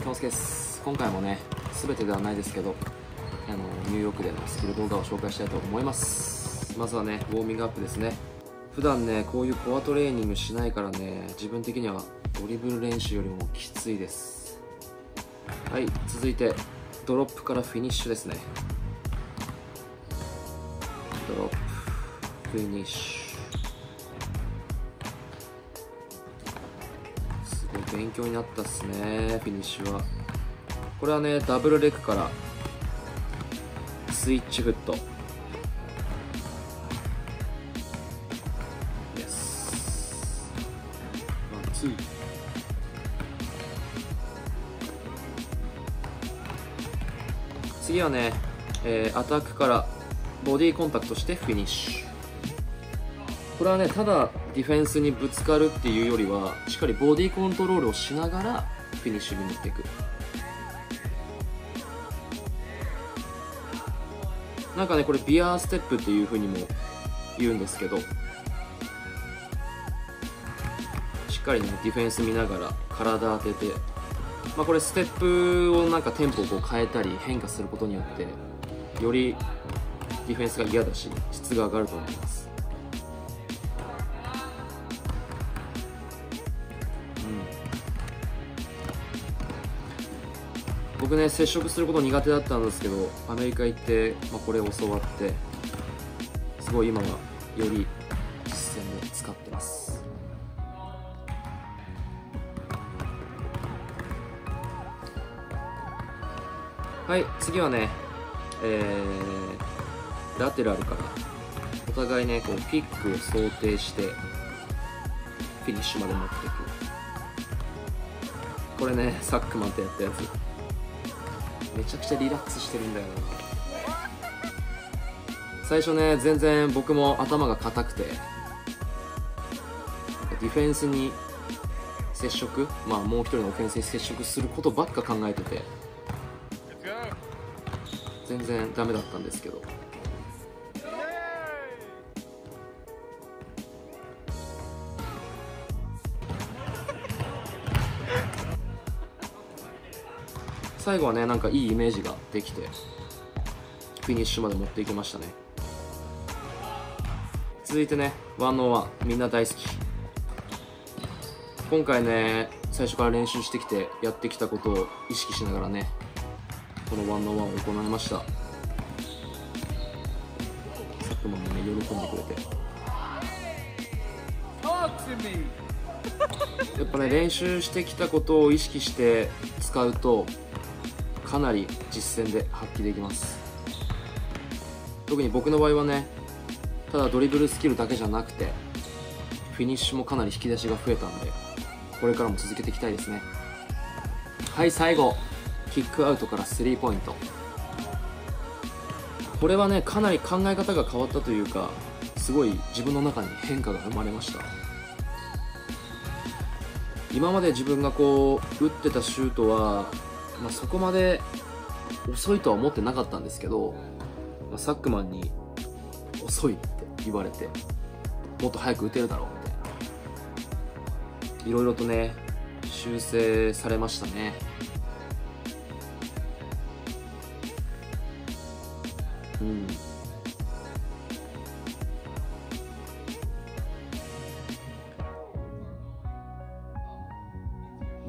はいどうもきょんすけです。今回もね全てではないですけどあのニューヨークでのスキル動画を紹介したいと思います。まずはねウォーミングアップですね。普段ねこういうコアトレーニングしないからね自分的にはドリブル練習よりもきついです。はい続いてドロップからフィニッシュですね。ドロップフィニッシュ。勉強になったっすねフィニッシュは。これはね double leg から switch foot。Yes one two。次はね、えーアタックからボディコンタクトしてフィニッシュ。これはねただディフェンスにぶつかるっていうよりはしっかりボディコントロールをしながらフィニッシュに持っていく。なんかねこれビアーステップっていう風にも言うんですけどしっかりねディフェンス見ながら体当ててまあこれステップをなんかテンポをこう変えたり変化することによってよりディフェンスが嫌だし質が上がると思います。僕ね接触すること苦手だったんですけどアメリカ行って、まあ、これを教わってすごい今はより実践で使ってます。はい次はねえー、ラテラルから。お互いねこうピックを想定してフィニッシュまで持っていく。これねサックマンとやったやつ。めちゃくちゃリラックスしてるんだよな。最初ね全然僕も頭が硬くてディフェンスに接触まあもう一人のオフェンスに接触することばっか考えてて全然ダメだったんですけど。最後はねなんかいいイメージができてフィニッシュまで持っていきましたね。続いてね101みんな大好き。今回ね最初から練習してきてやってきたことを意識しながらねこの101を行いました。佐久間もね喜んでくれて.やっぱね練習してきたことを意識して使うとかなり実践で発揮できます。特に僕の場合はねただドリブルスキルだけじゃなくてフィニッシュもかなり引き出しが増えたんでこれからも続けていきたいですね。はい最後。キックアウトからスリーポイント。これはねかなり考え方が変わったというかすごい自分の中に変化が生まれました。今まで自分がこう打ってたシュートは、まあ、そこまで遅いとは思ってなかったんですけど、まあ、サックマンに遅いって言われてもっと早く打てるだろうみたいな。いろいろとね修正されましたね。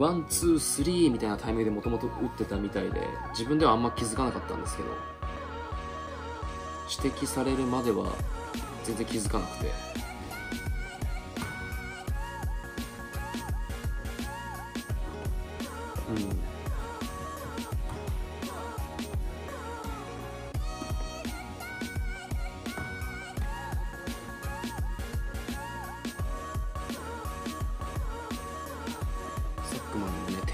one、two、three みたいなタイミングでもともと打ってたみたいで、自分ではあんま気づかなかったんですけど、指摘されるまでは全然気づかなくて。うん。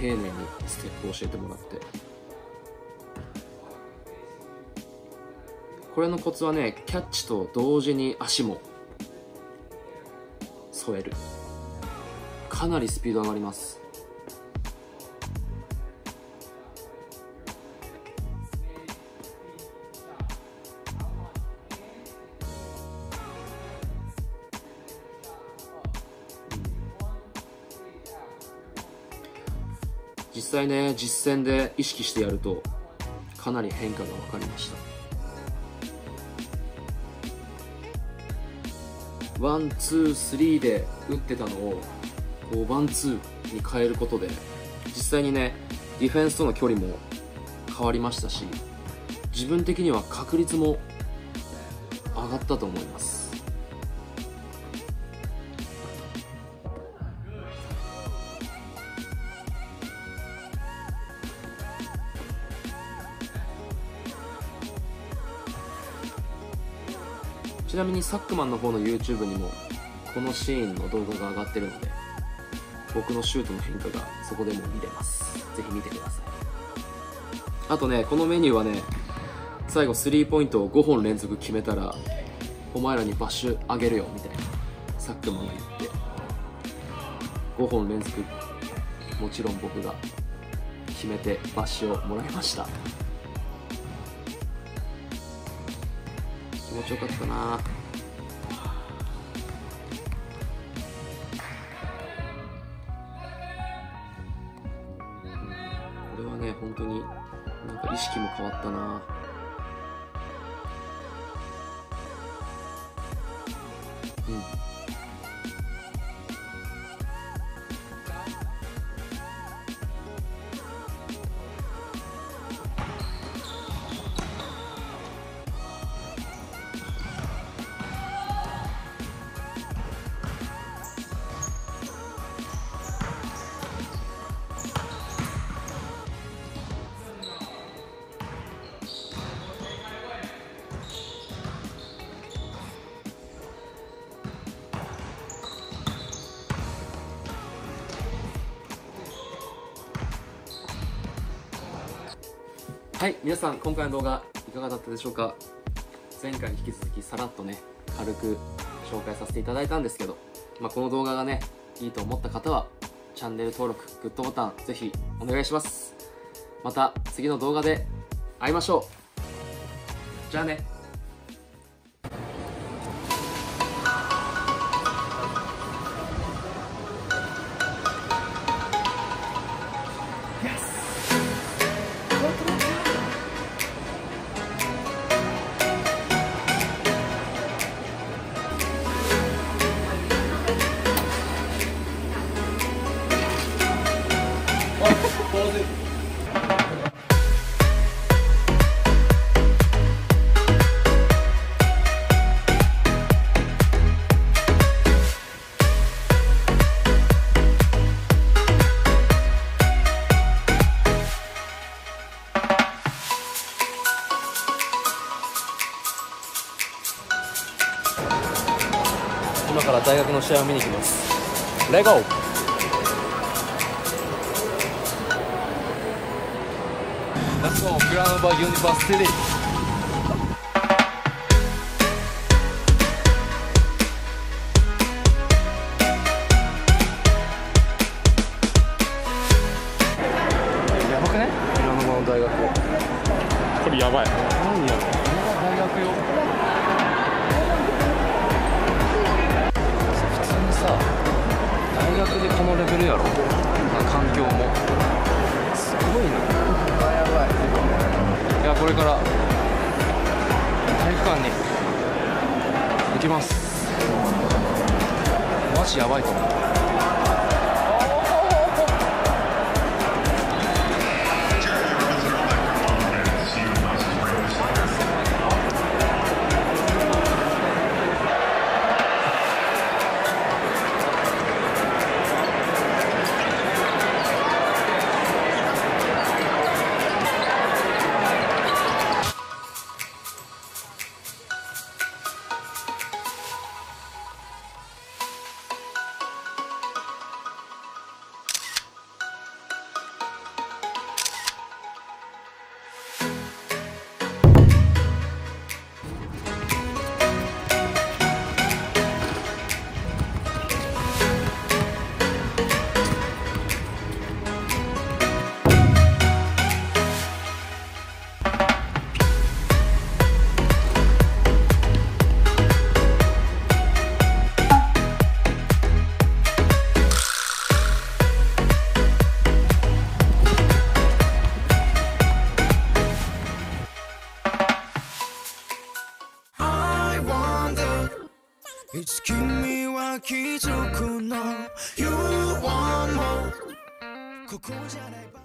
丁寧にステップを教えてもらって。これのコツはねキャッチと同時に足も添える。かなりスピード上がります。実際ね実践で意識してやるとかなり変化が分かりました。 one two three で打ってたのをこう one two に変えることで実際にねディフェンスとの距離も変わりましたし自分的には確率も上がったと思います。なみにサックマンの方の YouTube にもこのシーンの動画が上がってるので僕のシュートの変化がそこでも見れます。ぜひ見てください。あとねこのメニューはね最後スリーポイントを5本連続決めたらお前らにバッシュあげるよみたいなサックマンが言って5本連続もちろん僕が決めてバッシュをもらいました。持ちよかったな。これはね本当になんか意識も変わったな。はい皆さん今回の動画いかがだったでしょうか？前回に引き続きさらっとね軽く紹介させていただいたんですけど、まあ、この動画がねいいと思った方はチャンネル登録グッドボタンぜひお願いします。また次の動画で会いましょう。じゃあね。試合を見に行きます。レゴ。ー夏のクラウンバーユバーシティやろ。環境も。すごいな。やばいいやこれから体育館に行きます。マジやばいと思う。いつ君は気づくの You want more ここじゃない。